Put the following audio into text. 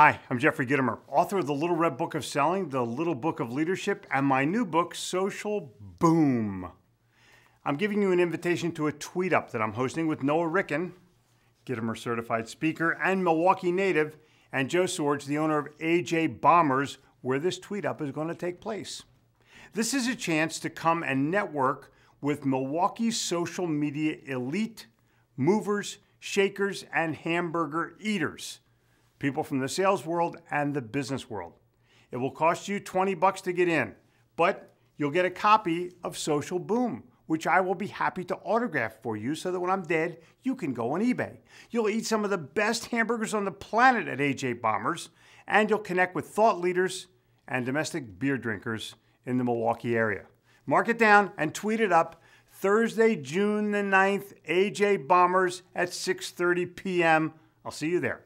Hi, I'm Jeffrey Gitomer, author of The Little Red Book of Selling, The Little Book of Leadership, and my new book, Social Boom. I'm giving you an invitation to a tweet up that I'm hosting with Noah Rickun, Gitomer certified speaker and Milwaukee native, and Joe Sorge, the owner of AJ Bombers, where this tweet up is going to take place. This is a chance to come and network with Milwaukee's social media elite, movers, shakers, and hamburger eaters people from the sales world and the business world. It will cost you 20 bucks to get in, but you'll get a copy of Social Boom, which I will be happy to autograph for you so that when I'm dead, you can go on eBay. You'll eat some of the best hamburgers on the planet at AJ Bombers, and you'll connect with thought leaders and domestic beer drinkers in the Milwaukee area. Mark it down and tweet it up Thursday, June the 9th, AJ Bombers at 6:30 p.m. I'll see you there.